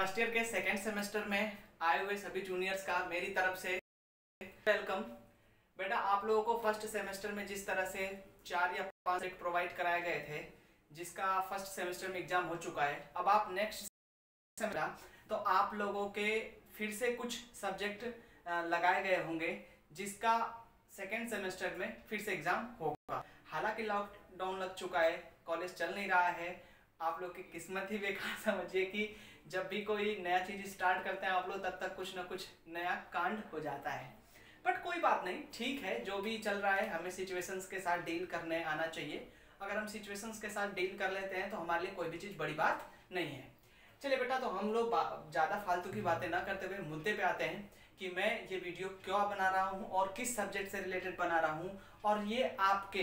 First year के second semester में आए हुए सभी जूनियर्स का मेरी तरफ़ से वेलकम। बेटा, आप लोगों को फ़र्स्ट सेमेस्टर में जिस तरह से चार या पाँच एक प्रोवाइड कराए गए थे, जिसका फ़र्स्ट सेमेस्टर में एग्ज़ाम हो चुका है, अब आप नेक्स्ट सेमेस्टर तो आप लोगों के फिर से कुछ सब्जेक्ट लगाए गए होंगे, जिसका सेकेंड सेमेस्टर में फिर से एग्ज़ाम होगा। हालाँकि लॉकडाउन लग चुका है कॉलेज चल नहीं रहा है, आप लोग की किस्मत ही बेकार समझिए कि जब भी कोई नया चीज़ स्टार्ट करते हैं आप लोग, तब तक कुछ ना कुछ नया कांड हो जाता है। बट कोई बात नहीं, ठीक है, जो भी चल रहा है, हमें सिचुएशंस के साथ डील करने आना चाहिए। अगर हम सिचुएशंस के साथ डील कर लेते हैं तो हमारे लिए कोई भी चीज़ बड़ी बात नहीं है। चलिए बेटा तो हम लोग ज़्यादा फालतू की बातें ना करते हुए मुद्दे पे आते हैं कि मैं ये वीडियो क्यों बना रहा हूँ और किस सब्जेक्ट से रिलेटेड बना रहा हूँ। और ये आपके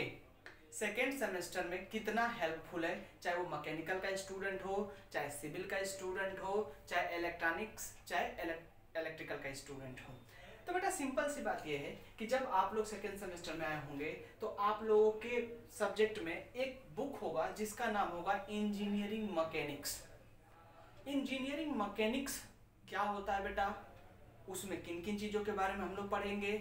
सेकेंड सेमेस्टर में कितना हेल्पफुल है, चाहे वो मैकेनिकल का स्टूडेंट हो, चाहे सिविल का स्टूडेंट हो, चाहे इलेक्ट्रॉनिक्स चाहे इलेक्ट्रिकल का स्टूडेंट हो। तो बेटा सिंपल सी बात यह है कि जब आप लोग सेकेंड सेमेस्टर में आए होंगे तो आप लोगों के सब्जेक्ट में एक बुक होगा, जिसका नाम होगा इंजीनियरिंग मकैनिक्स इंजीनियरिंग मकैनिक्स क्या होता है बेटा? उसमें किन किन चीज़ों के बारे में हम लोग पढ़ेंगे?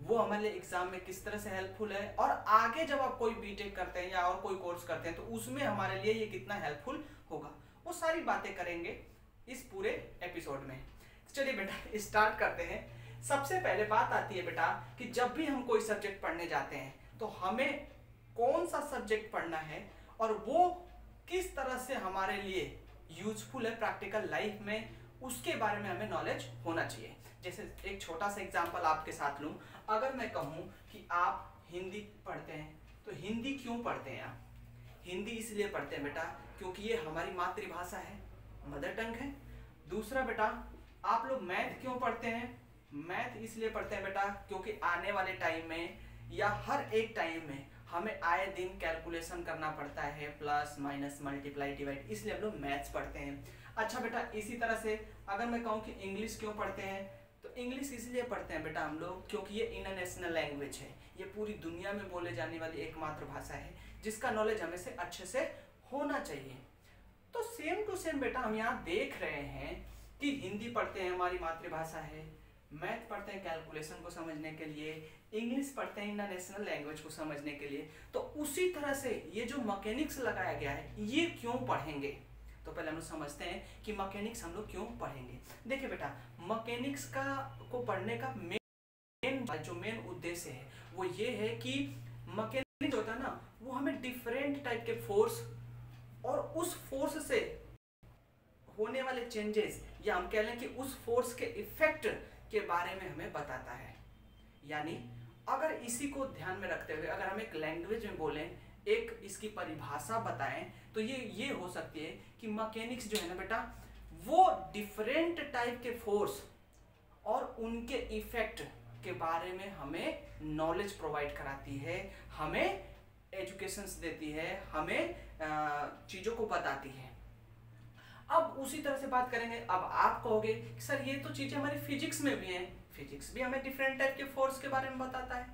वो हमारे लिए एग्ज़ाम में किस तरह से हेल्पफुल है और आगे जब आप कोई बीटेक करते हैं या और कोई कोर्स करते हैं तो उसमें हमारे लिए ये कितना हेल्पफुल होगा। वो सारी बातें करेंगे इस पूरे एपिसोड में। चलिए बेटा स्टार्ट करते हैं। सबसे पहले बात आती है बेटा कि जब भी हम कोई सब्जेक्ट पढ़ने जाते हैं तो हमें कौन सा सब्जेक्ट पढ़ना है और वो किस तरह से हमारे लिए यूजफुल है प्रैक्टिकल लाइफ में, उसके बारे में हमें नॉलेज होना चाहिए। जैसे एक छोटा सा एग्ज़ाम्पल आपके साथ लूँ। अगर मैं कहूँ कि आप हिंदी पढ़ते हैं तो हिंदी क्यों पढ़ते हैं आप? हिंदी इसलिए पढ़ते हैं बेटा, क्योंकि ये हमारी मातृभाषा है मदर टंग है। दूसरा बेटा, आप लोग मैथ क्यों पढ़ते हैं? मैथ इसलिए पढ़ते हैं बेटा, क्योंकि आने वाले टाइम में या हर एक टाइम में हमें आए दिन कैलकुलेशन करना पड़ता है प्लस माइनस मल्टीप्लाई डिवाइड इसलिए हम लोग मैथ्स पढ़ते हैं। अच्छा बेटा, इसी तरह से अगर मैं कहूँ कि इंग्लिश क्यों पढ़ते हैं? इंग्लिश इसलिए पढ़ते हैं बेटा हम लोग, क्योंकि ये इंटरनेशनल लैंग्वेज है। ये पूरी दुनिया में बोले जाने वाली एकमात्र भाषा है, जिसका नॉलेज हमें से अच्छे से होना चाहिए। तो सेम टू सेम बेटा हम यहाँ देख रहे हैं कि हिंदी पढ़ते हैं, हमारी मातृभाषा है। मैथ पढ़ते हैं कैलकुलेशन को समझने के लिए इंग्लिश पढ़ते हैं इंटरनेशनल लैंग्वेज को समझने के लिए। तो उसी तरह से ये जो मकैनिक्स लगाया गया है, ये क्यों पढ़ेंगे? तो पहले हम लोग समझते हैं कि मैकेनिक्स हम लोग क्यों पढ़ेंगे। देखिए बेटा मैकेनिक्स का, को पढ़ने का मेन जो मेन उद्देश्य है, वो ये है कि मैकेनिक्स होता है ना, वो हमें डिफरेंट टाइप के फोर्स और उस फोर्स से होने वाले चेंजेस या हम कह लें कि उस फोर्स के इफ़ेक्ट के बारे में हमें बताता है। यानी, अगर इसी को ध्यान में रखते हुए, अगर हम एक लैंग्वेज में बोलें एक इसकी परिभाषा बताएँ तो ये ये हो सकती है कि मैकेनिक्स जो है ना बेटा, वो डिफरेंट टाइप के फोर्स और उनके इफ़ेक्ट के बारे में हमें नॉलेज प्रोवाइड कराती है, हमें एजुकेशंस देती है, हमें चीज़ों को बताती है। अब उसी तरह से बात करेंगे, अब आप कहोगे सर ये तो चीज़ें हमारी फिजिक्स में भी हैं फिजिक्स भी हमें डिफरेंट टाइप के फोर्स के बारे में बताता है।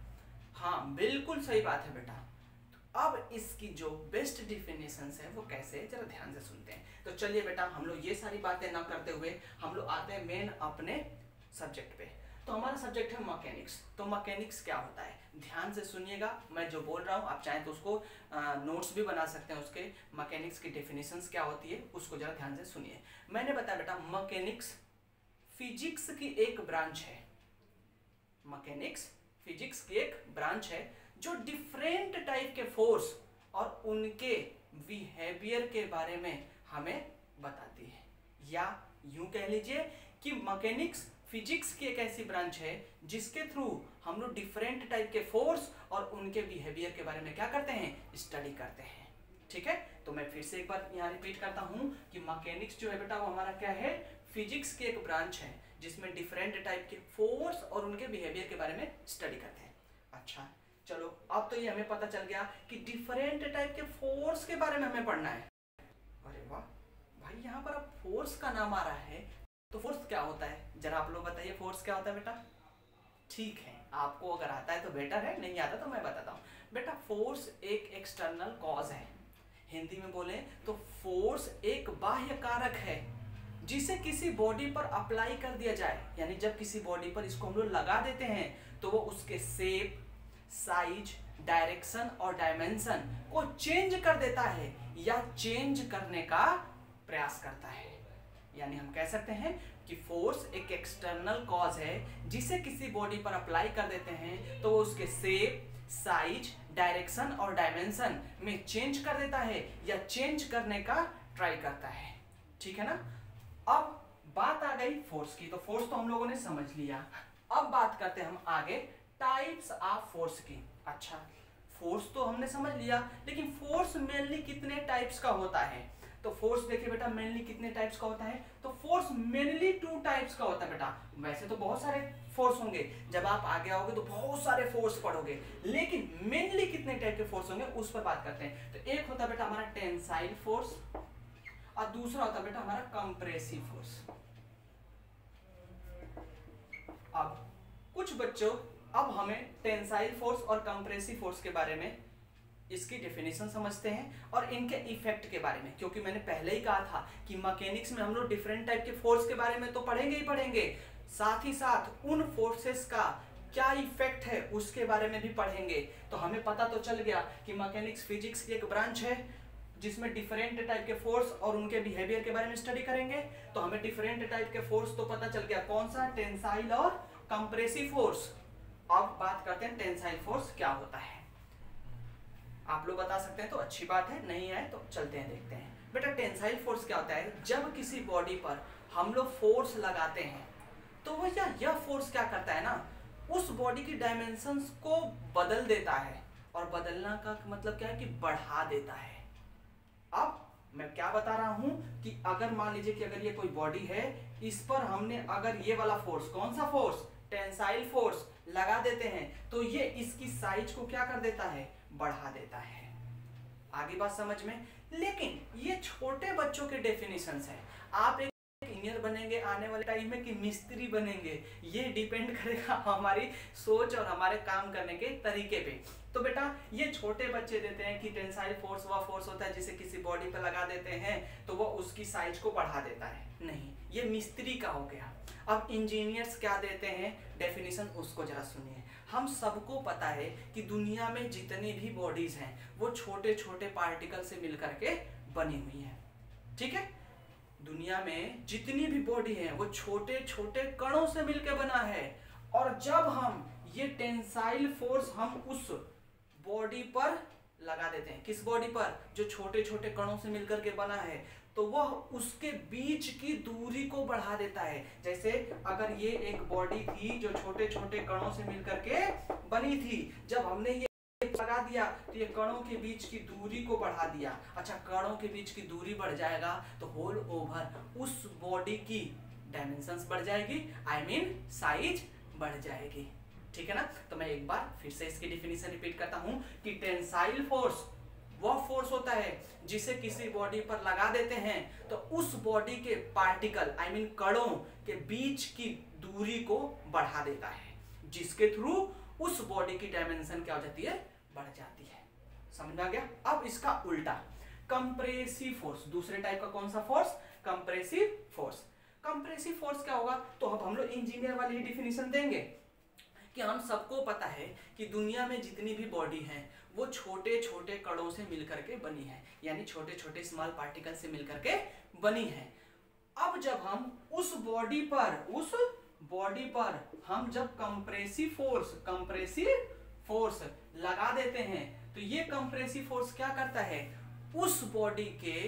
हाँ बिल्कुल सही बात है बेटा। अब इसकी जो बेस्ट डिफिनेशन है, वो कैसे है? जरा ध्यान से सुनते हैं। तो चलिए बेटा, हम लोग ये सारी बातें ना करते हुए हम लोग आते हैं मेन अपने सब्जेक्ट पे। तो हमारा सब्जेक्ट है मैकेनिक्स तो मैकेनिक्स क्या होता है? ध्यान से सुनिएगा, मैं जो बोल रहा हूँ, आप चाहें तो उसको नोट्स भी बना सकते हैं उसके। मैकेनिक्स की डेफिनेशन क्या होती है, उसको जरा ध्यान से सुनिए। मैंने बताया बेटा मैकेनिक्स फिजिक्स की एक ब्रांच है। मैकेनिक्स फिजिक्स की एक ब्रांच है। जो डिफरेंट टाइप के फोर्स और उनके बिहेवियर के बारे में हमें बताती है। या यूँ कह लीजिए कि मैकेनिक्स फिजिक्स की एक ऐसी ब्रांच है जिसके थ्रू हम लोग डिफरेंट टाइप के फोर्स और उनके बिहेवियर के बारे में क्या करते हैं? स्टडी करते हैं। ठीक है? तो मैं फिर से एक बार यहाँ रिपीट करता हूँ कि मैकेनिक्स जो है बेटा वो हमारा क्या है? फिजिक्स की एक ब्रांच है जिसमें डिफरेंट टाइप के फोर्स और उनके बिहेवियर के बारे में स्टडी करते हैं। अच्छा चलो, अब तो ये हमें पता चल गया कि डिफरेंट टाइप के फोर्स के बारे में हमें पढ़ना है। अरे वाह, भाई यहाँ पर अब फोर्स का नाम आ रहा है तो फोर्स क्या होता है? जरा आप लोग बताइए फोर्स क्या होता है बेटा? ठीक है, आपको अगर आता है तो बेटर है, नहीं आता तो मैं बताता हूँ। बेटा फोर्स एक एक्सटर्नल कॉज है। हिंदी में बोले तो फोर्स एक बाह्य कारक है, जिसे किसी बॉडी पर अप्लाई कर दिया जाए। यानी जब किसी बॉडी पर इसको हम लोग लगा देते हैं तो वो उसके सेप साइज़ डायरेक्शन और डायमेंशन को चेंज कर देता है या चेंज करने का प्रयास करता है। यानी हम कह सकते हैं कि फोर्स एक एक्सटर्नल कॉज है, जिसे किसी बॉडी पर अप्लाई कर देते हैं तो वो उसके सेप साइज़ डायरेक्शन और डायमेंशन में चेंज कर देता है या चेंज करने का ट्राई करता है। ठीक है ना? अब बात आ गई फोर्स की तो फोर्स तो हम लोगों ने समझ लिया। अब बात करते हैं हम आगे टाइप्स ऑफ़ फोर्स की। अच्छा फोर्स तो हमने समझ लिया, लेकिन फोर्स मेनली कितने टाइप्स का होता है? तो फोर्स देखिए बेटा मेनली कितने टाइप्स का होता है? तो फोर्स मेनली टू टाइप्स का होता है बेटा। वैसे तो बहुत सारे फोर्स होंगे। जब आप आगे आओगे तो बहुत सारे फोर्स पढ़ोगे। लेकिन मेनली कितने टाइप के फोर्स होंगे, उस पर बात करते हैं। तो एक होता है बेटा हमारा टेंसाइल फोर्स और दूसरा होता है बेटा हमारा कंप्रेसिव फोर्स अब, कुछ बच्चों अब हमें टेंसाइल फोर्स और कंप्रेसिव फोर्स के बारे में इसकी डेफिनेशन समझते हैं और इनके इफ़ेक्ट के बारे में। क्योंकि मैंने पहले ही कहा था कि मैकेनिक्स में हम लोग डिफरेंट टाइप के फोर्स के बारे में तो पढ़ेंगे ही पढ़ेंगे। साथ ही साथ उन फोर्सेस का क्या इफ़ेक्ट है उसके बारे में भी पढ़ेंगे। तो हमें पता तो चल गया कि मैकेनिक्स फिजिक्स की एक ब्रांच है, जिसमें डिफरेंट टाइप के फोर्स और उनके बिहेवियर के बारे में स्टडी करेंगे। तो हमें डिफरेंट टाइप के फोर्स तो पता चल गया। कौन सा? टेंसाइल और कंप्रेसिव फोर्स अब बात करते हैं टेंसाइल फोर्स क्या होता है। आप लोग बता सकते हैं तो अच्छी बात है, नहीं आए तो चलते हैं, देखते हैं। बेटा टेंसाइल फोर्स क्या होता है? जब किसी बॉडी पर हम लोग फोर्स लगाते हैं तो भैया यह फोर्स क्या करता है ना, उस बॉडी की डायमेंशन को बदल देता है। और बदलना का मतलब क्या है कि बढ़ा देता है। अब मैं क्या बता रहा हूँ कि अगर मान लीजिए कि अगर ये कोई बॉडी है, इस पर हमने अगर ये वाला फोर्स कौन सा फोर्स टेंसाइल फोर्स लगा देते हैं तो ये इसकी साइज़ को क्या कर देता है? बढ़ा देता है। आगे बात समझ में? लेकिन ये छोटे बच्चों के डेफिनेशन है। आप एक इंजीनियर बनेंगे, आने वाले टाइम में कि मिस्त्री बनेंगे। ये डिपेंड करेगा हमारी सोच और हमारे काम करने के तरीके पे। तो बेटा, ये छोटे बच्चे देते हैं कि टेंसाइल फोर्स वह फोर्स होता है जिसे किसी बॉडी पर लगा देते हैं तो वो उसकी साइज़ को बढ़ा देता है। नहीं, ये मिस्त्री का हो गया। अब इंजीनियर्स क्या देते हैं? डेफिनेशन उसको जरा सुनिए। हम सबको पता है कि दुनिया में जितनी भी बॉडीज हैं, वो छोटे छोटे पार्टिकल से मिलकर के बनी हुई हैं। ठीक है? दुनिया में जितनी भी बॉडी है, वो छोटे छोटे कणों से मिलकर बना है। और जब हम ये टेंसाइल फोर्स हम उस बॉडी पर लगा देते हैं। किस बॉडी पर? जो छोटे छोटे कणों से मिलकर के बना है। तो वह उसके बीच की दूरी को बढ़ा देता है। जैसे अगर ये एक बॉडी थी जो छोटे छोटे कणों से मिलकर के बनी थी, जब हमने ये लगा दिया तो ये कणों के बीच की दूरी को बढ़ा दिया। अच्छा कणों के बीच की दूरी बढ़ जाएगा तो होल ओवर उस बॉडी की डायमेंशन बढ़ जाएगी आई मीन साइज़ बढ़ जाएगी। ठीक है ना? तो मैं एक बार फिर से इसकी डिफिनेशन रिपीट करता हूँ कि टेंसाइल फोर्स वह फोर्स होता है जिसे किसी बॉडी पर लगा देते हैं। तो उस बॉडी के पार्टिकल आई मीन कणों के बीच की दूरी को बढ़ा देता है, जिसके थ्रू उस बॉडी की डायमेंशन क्या हो जाती है? बढ़ जाती है। समझ में आ गया? अब इसका उल्टा कंप्रेसिव फोर्स दूसरे टाइप का कौन सा force compressive force compressive force क्या होगा? तो अब हम लोग इंजीनियर वाली डिफिनेशन देंगे। कि हम सबको पता है कि दुनिया में जितनी भी बॉडी है, वो छोटे छोटे कणों से मिलकर के बनी है। यानी छोटे छोटे स्मॉल पार्टिकल से मिलकर के बनी है। अब जब हम उस बॉडी पर, उस बॉडी पर हम जब कंप्रेसिव फोर्स कंप्रेसिव फोर्स लगा देते हैं तो ये कंप्रेसिव फोर्स क्या करता है? उस बॉडी के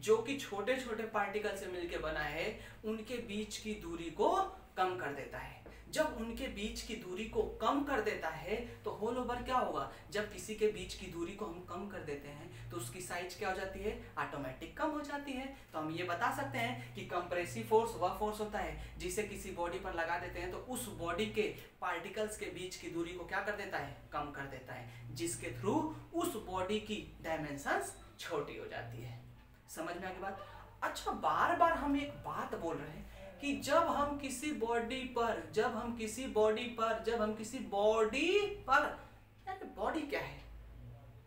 जो कि छोटे छोटे पार्टिकल से मिलकर बना है, उनके बीच की दूरी को कम कर देता है। जब उनके बीच की दूरी को कम कर देता है तो होल ओवर क्या होगा? जब किसी के बीच की दूरी को हम कम कर देते हैं तो उसकी साइज़ क्या हो जाती है? ऑटोमेटिक कम हो जाती है। तो हम ये बता सकते हैं कि कंप्रेसिव फोर्स वह फोर्स होता है जिसे किसी बॉडी पर लगा देते हैं तो उस बॉडी के पार्टिकल्स के बीच की दूरी को क्या कर देता है? कम कर देता है, जिसके थ्रू उस बॉडी की डायमेंशन छोटी हो जाती है। समझ में आगे बात? अच्छा बार बार हम एक बात बोल रहे हैं कि जब हम किसी बॉडी पर, जब हम किसी बॉडी पर, जब हम किसी बॉडी पर बॉडी क्या है?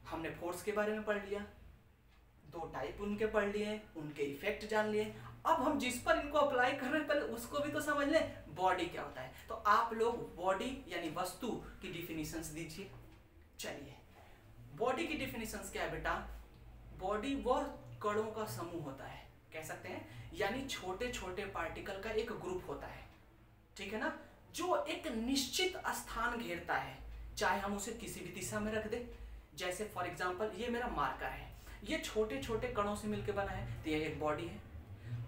हमने फोर्स के बारे में पढ़ लिया, दो टाइप उनके पढ़ लिए, उनके इफ़ेक्ट जान लिए। अब हम जिस पर इनको अप्लाई कर रहे हैं, पहले उसको भी तो समझ लें बॉडी क्या होता है। तो आप लोग बॉडी यानी वस्तु की डिफिनीशंस दीजिए। चलिए बॉडी की डिफिनीशंस क्या है बेटा? बॉडी वह कणों का समूह होता है। कह सकते हैं, यानी छोटे छोटे पार्टिकल का एक ग्रुप होता है। ठीक है ना? जो एक निश्चित स्थान घेरता है, चाहे हम उसे किसी भी दिशा में रख दे। जैसे फॉर एग्ज़ाम्पल ये मेरा मार्कर है। ये छोटे छोटे कणों से मिलकर बना है तो ये एक बॉडी है।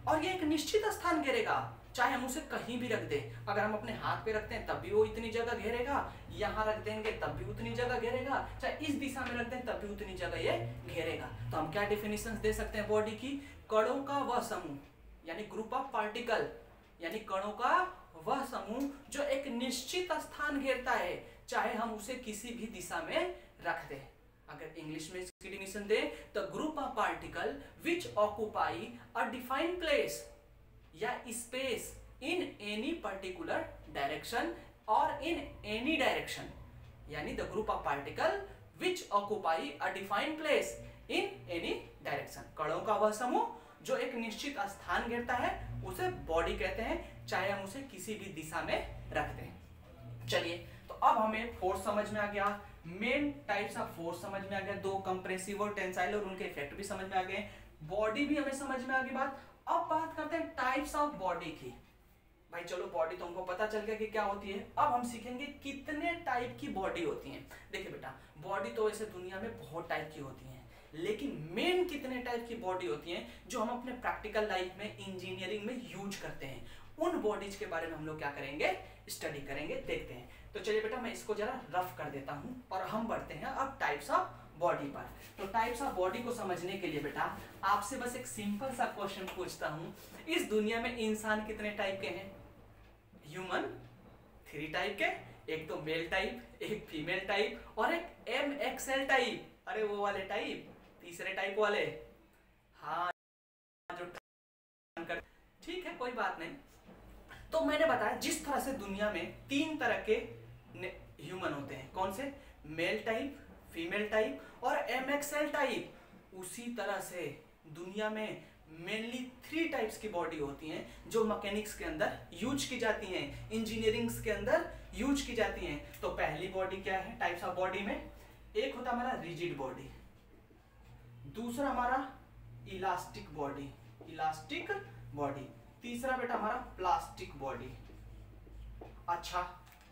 और ये एक निश्चित स्थान घेरेगा, चाहे हम उसे कहीं भी रख दें। अगर हम अपने हाथ पे रखते हैं, तब भी वो इतनी जगह घेरेगा। यहाँ रख देंगे, तब भी उतनी जगह घेरेगा। चाहे इस दिशा में रख दें, तब भी उतनी जगह ये घेरेगा। तो हम क्या डिफिनेशन दे सकते हैं बॉडी की? कणों का वह समूह, यानी ग्रुप ऑफ़ पार्टिकल यानी कणों का वह समूह जो एक निश्चित स्थान घेरता है, चाहे हम उसे किसी भी दिशा में रख दें अगर इंग्लिश में इसकी डिफिनेशन दे तो group of particle which occupy a defined place या space in any particular direction और इन एनी डायरेक्शन यानी the group of particle which occupy a defined place in any direction कणों का वह समूह जो एक निश्चित स्थान घेरता है, उसे बॉडी कहते हैं, चाहे हम उसे किसी भी दिशा में रख दें चलिए तो अब हमें फोर्स समझ में आ गया। मेन टाइप्स ऑफ़ फोर्स समझ में आ गया। दो कंप्रेसिव और टेंसाइल और उनके इफ़ेक्ट भी समझ में आ गए। बॉडी भी हमें समझ में आ गई बात। अब बात करते हैं टाइप्स ऑफ़ बॉडी की। भाई चलो बॉडी तो हमको पता चल गया कि क्या होती है। अब हम सीखेंगे कितने टाइप की बॉडी होती है। देखिए बेटा बॉडी तो ऐसे दुनिया में बहुत टाइप की होती है। लेकिन मेन कितने टाइप की बॉडी होती हैं जो हम अपने प्रैक्टिकल लाइफ में इंजीनियरिंग में यूज़ करते हैं? उन बॉडीज के बारे में हम लोग क्या करेंगे? स्टडी करेंगे, देखते हैं। तो चलिए बेटा, मैं इसको जरा रफ कर देता हूँ और हम बढ़ते हैं अब टाइप्स ऑफ़ बॉडी पर। तो टाइप्स ऑफ़ बॉडी को समझने के लिए बेटा, आपसे बस एक सिंपल सा क्वेश्चन पूछता हूँ। इस दुनिया में इंसान कितने टाइप के हैं? ह्यूमन थ्री टाइप के, एक तो मेल टाइप एक फीमेल टाइप और एक एम एक्सएल टाइप अरे वो वाले टाइप तीसरे टाइप वाले। हाँ जो ठीक है, कोई बात नहीं। तो मैंने बताया, जिस तरह से दुनिया में तीन तरह के ह्यूमन होते हैं। कौन से? मेल टाइप फीमेल टाइप और एमएक्सएल टाइप उसी तरह से दुनिया में मेनली थ्री टाइप्स की बॉडी होती हैं, जो मैकेनिक्स के अंदर यूज़ की जाती हैं इंजीनियरिंग के अंदर यूज़ की जाती हैं। तो पहली बॉडी क्या है? टाइप्स ऑफ़ बॉडी में एक होता हमारा रिजिड बॉडी दूसरा हमारा इलास्टिक बॉडी इलास्टिक बॉडी तीसरा बेटा हमारा प्लास्टिक बॉडी अच्छा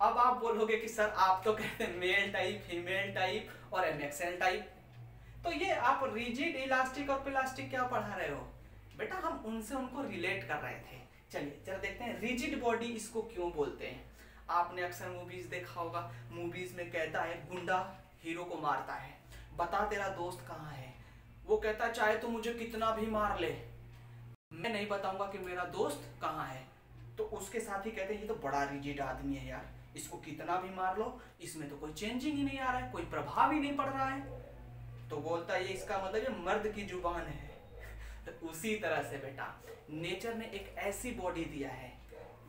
अब आप बोलोगे कि सर आप तो कहते हैं मेल टाइप फीमेल टाइप और एमएक्सएल टाइप तो ये आप रिजिड इलास्टिक और प्लास्टिक क्या पढ़ा रहे हो? बेटा हम उनसे उनको रिलेट कर रहे थे. चलिए, जरा देखते हैं रिजिड बॉडी इसको क्यों बोलते हैं? आपने अक्सर मूवीज़ देखा होगा मूवीज़ में कहता है, गुंडा हीरो को मारता है. बता तेरा दोस्त कहाँ है? वो कहता, चाहे तो मुझे कितना भी मार ले, मैं नहीं बताऊँगा कि मेरा दोस्त कहाँ है। तो उसके साथ ही कहते हैं ये तो बड़ा रिजिड आदमी है यार, इसको कितना भी मार लो, इसमें तो कोई चेंजिंग ही नहीं आ रहा है, कोई प्रभाव ही नहीं पड़ रहा है। तो बोलता है ये इसका मतलब ये मर्द की ज़ुबान है। तो उसी तरह से बेटा नेचर ने एक ऐसी बॉडी दिया है,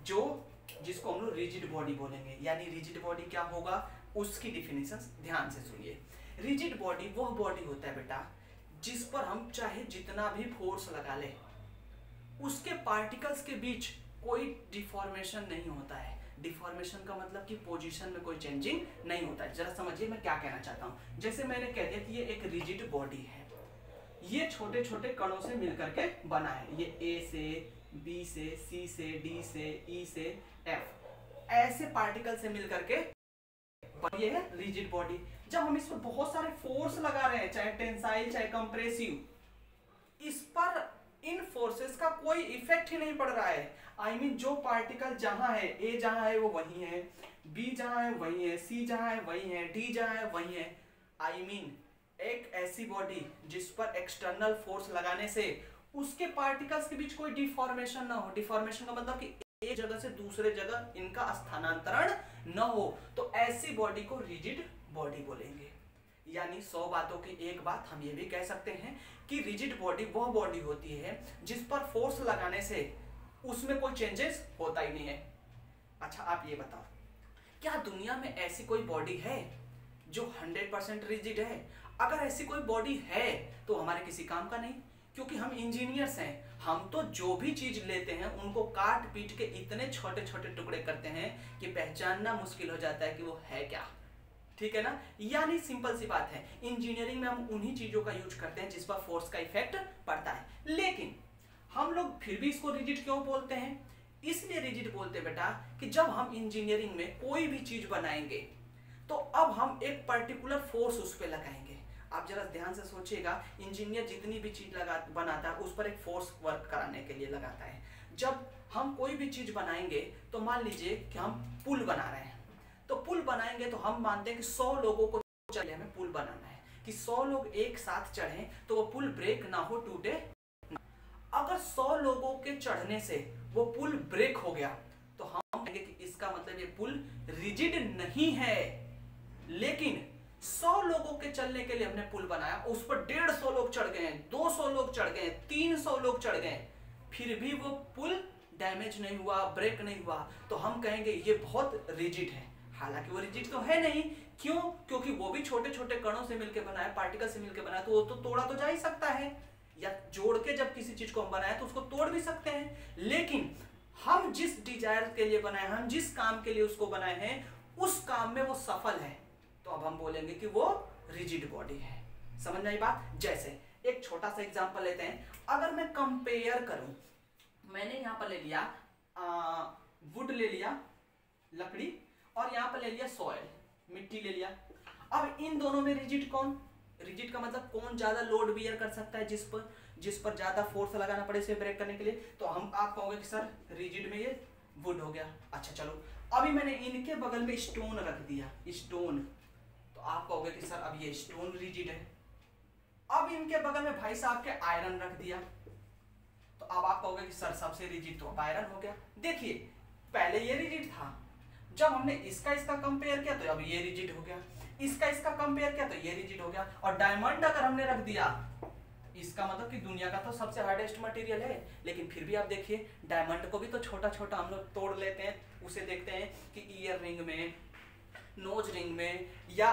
जो, जिसको हम लोग रिजिड बॉडी बोलेंगे। यानी रिजिड बॉडी क्या होगा? उसकी डिफिनेशन ध्यान से सुनिए। रिजिड बॉडी वह बॉडी होता है बेटा जिस पर हम चाहे जितना भी फोर्स लगा ले, उसके पार्टिकल्स के बीच कोई डिफॉर्मेशन नहीं होता है। डिफॉर्मेशन का मतलब कि पोजीशन में कोई चेंजिंग नहीं होता है। जरा समझिए मैं क्या कहना चाहता हूँ। जैसे मैंने कह दिया कि ये एक रिजिड बॉडी है। ये छोटे छोटे कणों से मिलकर के बना है। ये ए से बी से सी से डी से ई e से एफ़ ऐसे पार्टिकल से मिलकर के ये है रिजिड बॉडी जब हम इस पर बहुत सारे फोर्स लगा रहे हैं चाहे टेंसाइल चाहे कंप्रेसिव इस पर इन फोर्सेस का कोई इफ़ेक्ट ही नहीं पड़ रहा है। आई I मीन mean, जो पार्टिकल जहाँ है ए जहाँ है वो वही है बी जहाँ है वही है सी जहाँ है वही है डी जहाँ है वही है। आई I मीन mean, एक ऐसी बॉडी जिस पर एक्सटर्नल फोर्स लगाने से उसके पार्टिकल्स के बीच कोई डिफॉर्मेशन ना हो। डिफॉर्मेशन का मतलब कि एक जगह से दूसरे जगह इनका स्थानांतरण न हो। तो ऐसी बॉडी को रिजिड बॉडी बोलेंगे। यानी सौ बातों की एक बात हम ये भी कह सकते हैं कि रिजिड बॉडी वह बॉडी होती है जिस पर फोर्स लगाने से उसमें कोई चेंजेस होता ही नहीं है। अच्छा आप ये बताओ, क्या दुनिया में ऐसी कोई बॉडी है जो 100 परसेंट रिजिड है? अगर ऐसी कोई बॉडी है तो हमारे किसी काम का नहीं, क्योंकि हम इंजीनियर्स हैं। हम तो जो भी चीज़ लेते हैं, उनको काट पीट के इतने छोटे छोटे टुकड़े करते हैं कि पहचानना मुश्किल हो जाता है कि वो है क्या। ठीक है ना? यानी सिंपल सी बात है। इंजीनियरिंग में हम उन्हीं चीज़ों का यूज़ करते हैं जिस पर फोर्स का इफ़ेक्ट पड़ता है। लेकिन, हम लोग फिर भी इसको रिजिट क्यों बोलते हैं? इसलिए रिजिट बोलते बेटा, कि जब हम इंजीनियरिंग में कोई भी चीज़ बनाएँगे तो अब हम एक पर्टिकुलर फोर्स उस पर लगाएँगे। आप जरा ध्यान से सोचिएगा इंजीनियर जितनी भी चीज़ लगा, बनाता है, उस पर एक फोर्स वर्क कराने के लिए लगाता है। जब हम कोई भी चीज़ बनाएँगे तो मान लीजिए कि हम पुल बना रहे हैं। तो पुल बनाएँगे तो हम मानते हैं कि सौ लोगों को चले हमें पुल बनाना है, कि सौ लोग एक साथ चढ़े तो वो पुल ब्रेक ना हो, टूटे अगर सौ लोगों के चढ़ने से वो पुल ब्रेक हो गया तो हम कहेंगे कि इसका मतलब ये पुल रिजिड नहीं है। लेकिन सौ लोगों के चलने के लिए हमने पुल बनाया, उस पर डेढ़ सौ लोग चढ़ गए, दो सौ लोग चढ़ गए, तीन सौ लोग चढ़ गए, फिर भी वो पुल डैमेज नहीं हुआ ब्रेक नहीं हुआ। तो हम कहेंगे ये बहुत रिजिड है। हालाँकि वो रिजिड तो है नहीं। क्यों? क्योंकि वो भी छोटे छोटे कणों से मिलकर बनाया, पार्टिकल से मिलकर बनाया तो वो तो तोड़ा तो जा ही सकता है। या जोड़ के जब किसी चीज़ को हम बनाए तो उसको तोड़ भी सकते हैं। लेकिन हम जिस डिज़ायर के लिए बनाए, हम जिस काम के लिए उसको बनाए हैं, उस काम में वो सफल है। तो अब हम बोलेंगे कि वो रिजिड बॉडी है। समझ में आई बात? जैसे, एक छोटा सा एग्ज़ाम्पल लेते हैं। अगर मैं कंपेयर करूँ, मैंने यहाँ पर ले लिया वुड ले लिया, लकड़ी। और यहाँ पर ले लिया सॉयल मिट्टी ले लिया। अब इन दोनों में रिजिट कौन? रिजिट का मतलब कौन ज़्यादा लोड बियर कर सकता है जिस पर जिस पर ज़्यादा फोर्स लगाना पड़े इसे ब्रेक करने के लिए? तो हम आप कहोगे कि सर रिजिड में ये वुड हो गया। अच्छा चलो। अभी मैंने इनके बगल में स्टोन रख दिया स्टोन तो आप कहोगे कि सर अब ये स्टोन रिजिड है। अब इनके बगल में भाई साहब के आयरन रख दिया। तो अब आप कहोगे कि सर सबसे रिजिड तो अब आयरन हो गया। देखिए, पहले ये रिजिड था। जब हमने इसका इसका कंपेयर किया तो अब ये रिजिड हो गया। इसका इसका कंपेयर किया तो ये रिजिड हो गया। और डायमंड अगर हमने रख दिया, इसका मतलब कि दुनिया का तो सबसे हार्डेस्ट मटेरियल है। लेकिन फिर भी आप देखिए डायमंड को भी तो छोटा छोटा हम लोग तोड़ लेते हैं। उसे देखते हैं कि ईयर रिंग में नोज़ रिंग में, या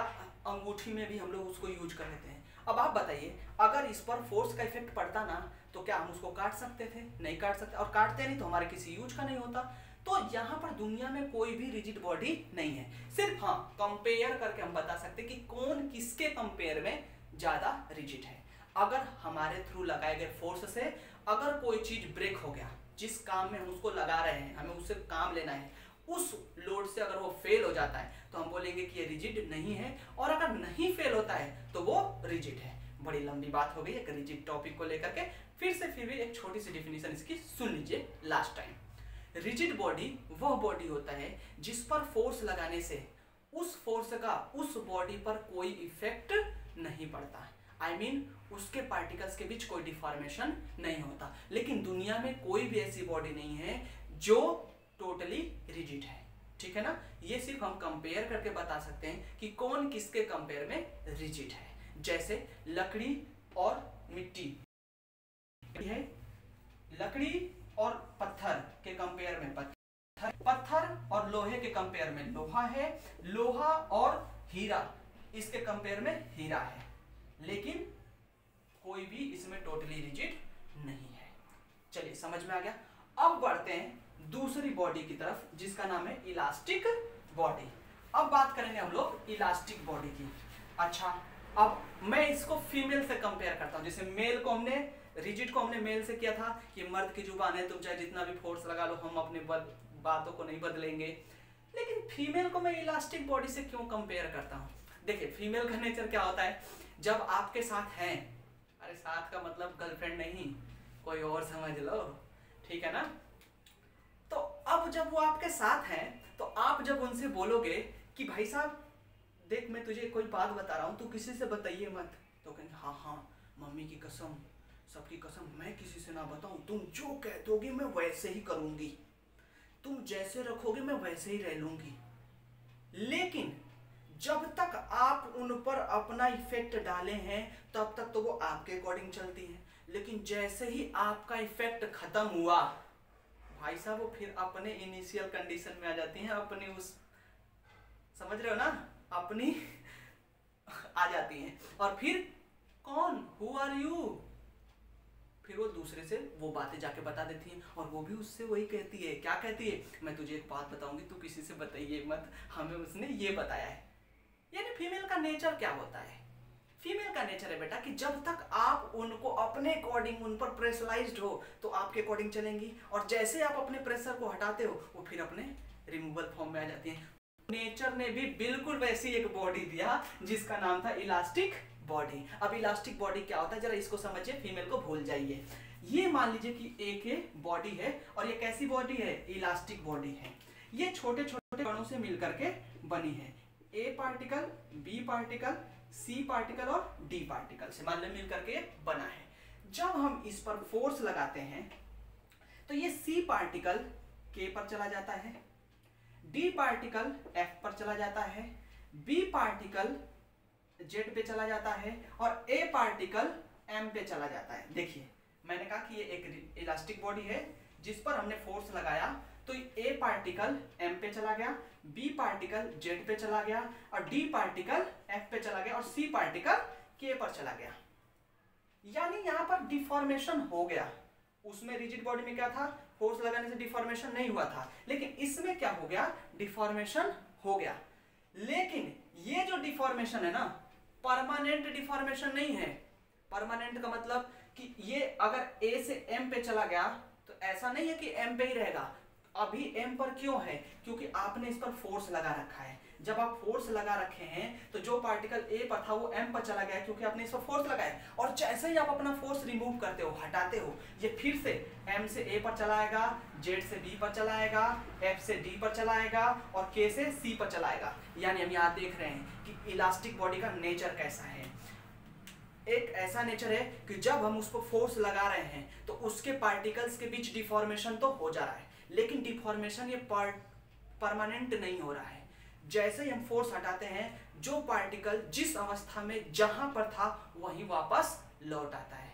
अंगूठी में भी हम लोग उसको यूज़ कर लेते हैं। अब आप बताइए, अगर इस पर फोर्स का इफ़ेक्ट पड़ता ना तो क्या हम उसको काट सकते थे? नहीं काट सकते। और काटते नहीं तो हमारे किसी यूज़ का नहीं होता। तो यहाँ पर दुनिया में कोई भी रिजिड बॉडी नहीं है। सिर्फ़ हाँ कंपेयर करके हम बता सकते कि कौन किसके कंपेयर में ज़्यादा रिजिड है। अगर हमारे थ्रू लगाए गए फोर्स से अगर कोई चीज़ ब्रेक हो गया, जिस काम में हम उसको लगा रहे हैं, हमें उससे काम लेना है, उस लोड से अगर वो फेल हो जाता है तो हम बोलेंगे कि ये रिजिड नहीं है। और अगर नहीं फेल होता है तो वो रिजिड है। बड़ी लंबी बात हो गई, एक रिजिड टॉपिक को लेकर के फिर से फिर भी एक छोटी सी डिफिनेशन इसकी सुन लीजिए लास्ट टाइम रिजिड बॉडी वह बॉडी होता है जिस पर फोर्स लगाने से उस फोर्स का उस बॉडी पर कोई इफ़ेक्ट नहीं पड़ता। आई I मीन mean, उसके पार्टिकल्स के बीच कोई डिफॉर्मेशन नहीं होता। लेकिन दुनिया में कोई भी ऐसी बॉडी नहीं है जो टोटली रिजिड है। ठीक है ना? ये सिर्फ़ हम कंपेयर करके बता सकते हैं कि कौन किसके कंपेयर में रिजिड है। जैसे लकड़ी और मिट्टी। है? लकड़ी और पत्थर के कंपेयर में, पत्थर पत्थर और लोहे के कंपेयर में। लोहा है, लोहा और हीरा। इसके कंपेयर में हीरा है। लेकिन कोई भी इसमें टोटली रिजिड नहीं है। चलिए, समझ में आ गया? अब बढ़ते हैं दूसरी बॉडी की तरफ़, जिसका नाम है इलास्टिक बॉडी अब बात करेंगे हम लोग इलास्टिक बॉडी की। अच्छा अब मैं इसको फीमेल से कंपेयर करता हूँ। जैसे मेल को हमने रिजिट को हमने मेल से किया था कि मर्द की ज़ुबान है तुम चाहे जितना भी फोर्स लगा लो हम अपने बद, बातों को नहीं बदलेंगे। लेकिन फीमेल को मैं इलास्टिक बॉडी से क्यों कंपेयर करता हूँ? देखिए फीमेल का नेचर क्या होता है? जब आपके साथ हैं अरे साथ का मतलब गर्लफ्रेंड नहीं कोई और समझ लो ठीक है ना? तो अब जब वो आपके साथ हैं तो आप जब उनसे बोलोगे कि भाई साहब देख मैं तुझे कोई बात बता रहा हूँ तू किसी से बताइए मत। तो कहेंगे हाँ हाँ मम्मी की कसम सबकी कसम, मैं किसी से ना बताऊँ। तुम जो कह दोगे मैं वैसे ही करूँगी। तुम जैसे रखोगे, मैं वैसे ही रह लूँगी। लेकिन जब तक आप उन पर अपना इफ़ेक्ट डाले हैं, तब तक तो वो आपके अकॉर्डिंग चलती हैं। लेकिन जैसे ही आपका इफ़ेक्ट खत्म हुआ, भाई साहब, वो फिर अपने इनिशियल कंडीशन में आ जाती हैं, अपनी उस, समझ रहे हो ना? अपनी आ जाती हैं। और फिर, कौन? हु आर यू फिर वो दूसरे से वो बातें जाके बता देती हैं और वो भी उससे वही कहती है। क्या कहती है? मैं तुझे एक बात बताऊँगी, तू किसी से बताइए मत। हमें उसने ये बताया है। यानी फीमेल का नेचर क्या होता है? फीमेल का नेचर है बेटा कि जब तक आप उनको अपने अकॉर्डिंग उन पर प्रेशराइज्ड हो तो आपके अकॉर्डिंग चलेंगी। और जैसे आप अपने प्रेशर को हटाते हो, वो फिर अपने रिमूवल फॉर्म में आ जाती हैं। नेचर ने भी बिल्कुल वैसी एक बॉडी दिया, जिसका नाम था इलास्टिक बॉडी अब इलास्टिक बॉडी क्या होता है? जरा इसको समझिए फीमेल को भूल जाइए। ये मान लीजिए कि एक बॉडी है और ये कैसी बॉडी है? इलास्टिक बॉडी है। ये छोटे छोटे कणों से मिलकर के बनी है। A particle B particle C particle और डी पार्टिकल से मान लो, मिलकर के बना है। जब हम इस पर फोर्स लगाते हैं तो ये सी पार्टिकल के पर चला जाता है। डी पार्टिकल एफ़ पर चला जाता है। बी पार्टिकल जेड पे चला जाता है और ए पार्टिकल एम पे चला जाता है। देखिए, मैंने कहा कि ये एक इलास्टिक बॉडी है, जिस पर हमने फोर्स लगाया तो ए पार्टिकल एम पे चला गया बी पार्टिकल जेड पे चला गया और डी पार्टिकल एफ़ पे चला गया और सी पार्टिकल के पर चला गया। यानी यहाँ पर डिफॉर्मेशन हो गया। उसमें रिजिड बॉडी में क्या था? फोर्स लगाने से डिफॉर्मेशन नहीं हुआ था। लेकिन इसमें क्या हो गया? डिफॉर्मेशन हो गया। लेकिन ये जो डिफॉर्मेशन है ना परमानेंट डिफॉर्मेशन नहीं है। परमानेंट का मतलब कि ये अगर ए से एम पे चला गया तो ऐसा नहीं है कि एम पे ही रहेगा। अभी एम पर क्यों है? क्योंकि आपने इस पर फोर्स लगा रखा है। जब आप फोर्स लगा रखे हैं तो जो पार्टिकल ए पर था, वो एम पर चला गया क्योंकि आपने इस पर फोर्स लगाया और जैसे ही आप अपना फोर्स रिमूव करते हो, हटाते हो, ये फिर से एम से ए पर चलाएगा जेड से बी पर चलाएगा एफ़ से डी पर चलाएगा, और के से सी पर चलाएगा। यानी हम यहाँ देख रहे हैं कि इलास्टिक बॉडी का नेचर कैसा है। एक ऐसा नेचर है कि जब हम उसको फोर्स लगा रहे हैं तो उसके पार्टिकल्स के बीच डिफॉर्मेशन तो हो जा रहा है, लेकिन डिफॉर्मेशन ये परमानेंट नहीं हो रहा है। जैसे ही हम फोर्स हटाते हैं, जो पार्टिकल जिस अवस्था में जहाँ पर था, वहीं वापस लौट आता है।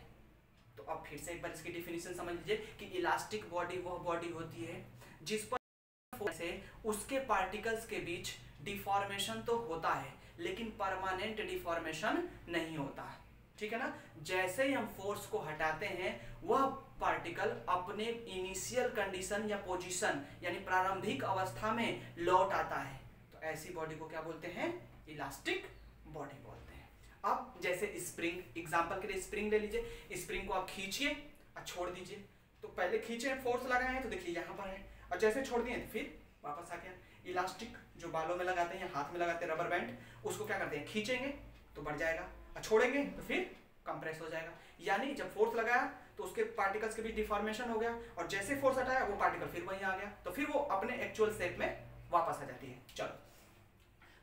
तो अब फिर से एक बार इसकी डिफिनेशन समझ लीजिए कि इलास्टिक बॉडी वह बॉडी होती है, जिस पर से उसके पार्टिकल्स के बीच डिफॉर्मेशन तो होता है, लेकिन परमानेंट डिफॉर्मेशन नहीं होता। ठीक है ना? जैसे ही हम फोर्स को हटाते हैं, वह पार्टिकल अपने इनिशियल कंडीशन या पोजीशन यानी प्रारंभिक अवस्था में लौट आता है। ऐसी बॉडी को क्या बोलते हैं? इलास्टिक बॉडी बोलते हैं। अब जैसे स्प्रिंग एग्जांपल के लिए स्प्रिंग ले लीजिए। स्प्रिंग को आप खींचिए, और छोड़ दीजिए। तो पहले खींचे फोर्स लगाए हैं तो देखिए यहाँ पर है। और जैसे छोड़ दिए तो फिर वापस आ गया। इलास्टिक जो बालों में लगाते हैं, हाथ में लगाते हैं रबर बैंड उसको क्या करते हैं? खींचेंगे तो बढ़ जाएगा। और छोड़ेंगे तो फिर कंप्रेस हो जाएगा। यानी जब फोर्स लगाया तो उसके पार्टिकल्स के बीच डिफॉर्मेशन हो गया। और जैसे फोर्स हटाया, वो पार्टिकल फिर वहीं आ गया। तो फिर वो अपने एक्चुअल शेप में वापस आ जाती है। चलो।